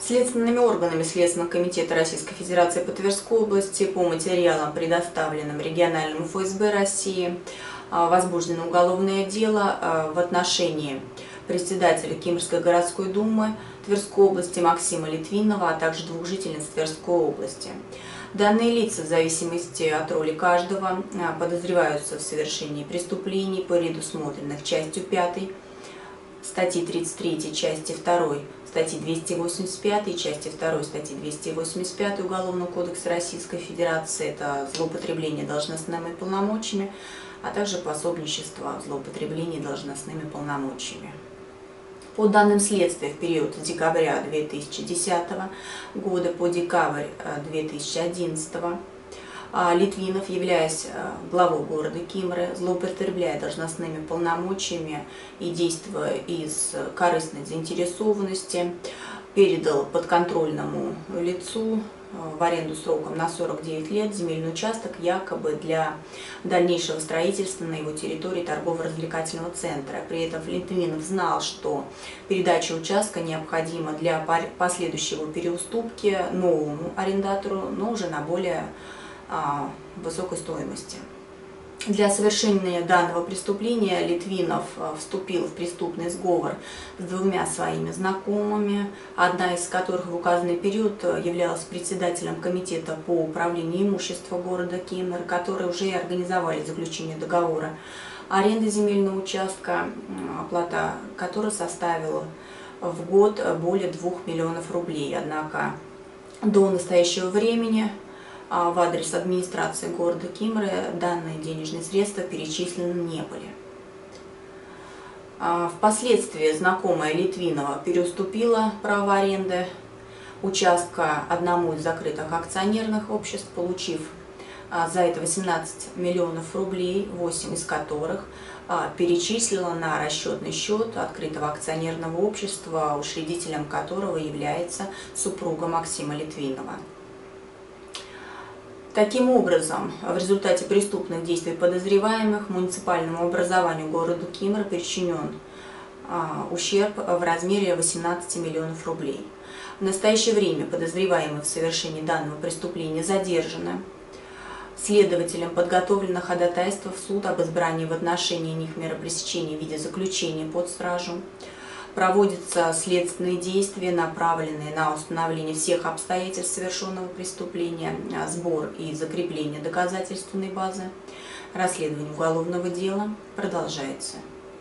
Следственными органами Следственного комитета Российской Федерации по Тверской области по материалам, предоставленным региональному ФСБ России, а, возбуждено уголовное дело а, в отношении председателя Кемеровской городской думы Тверской области Максима Литвинова, а также двух жительниц Тверской области. Данные лица, в зависимости от роли каждого, а, подозреваются в совершении преступлений, предусмотренных частью 5 статьи 33 части 2 статьи 285 части 2 статьи 285 Уголовного кодекса Российской Федерации, это злоупотребление должностными полномочиями, а также пособничество в должностными полномочиями. По данным следствия, в период с декабря 2010 года по декабрь 2011 года а, Литвинов, являясь а, главой города Кимры, злоупотребляя должностными полномочиями и действуя из корыстной заинтересованности, передал подконтрольному лицу а, в аренду сроком на 49 лет земельный участок якобы для дальнейшего строительства на его территории торгово-развлекательного центра. При этом Литвинов знал, что передача участка необходима для последующего переуступки новому арендатору, но уже на более а, высокой стоимости. Для совершения данного преступления Литвинов а, вступил в преступный сговор с двумя своими знакомыми, одна из которых в указанный период являлась председателем комитета по управлению имуществом города Кемер, которые уже и организовали заключение договора аренды земельного участка, оплата которой составила в год более 2 миллионов рублей. Однако до настоящего времени а в адрес администрации города Кимры данные денежные средства перечислены не были. А впоследствии знакомая Литвинова переуступила право аренды участка одному из закрытых акционерных обществ, получив а, за это 18 миллионов рублей, 8 из которых перечислила на расчетный счет открытого акционерного общества, учредителем которого является супруга Максима Литвинова. Таким образом, в результате преступных действий подозреваемых муниципальному образованию города Кимра причинен а, ущерб в размере 18 миллионов рублей. В настоящее время подозреваемые в совершении данного преступления задержаны. Следователям подготовлено ходатайство в суд об избрании в отношении них меры пресечения в виде заключения под стражу проводятся следственные действия, направленные на установление всех обстоятельств совершенного преступления, а, сбор и закрепление доказательственной базы. Расследование уголовного дела продолжается.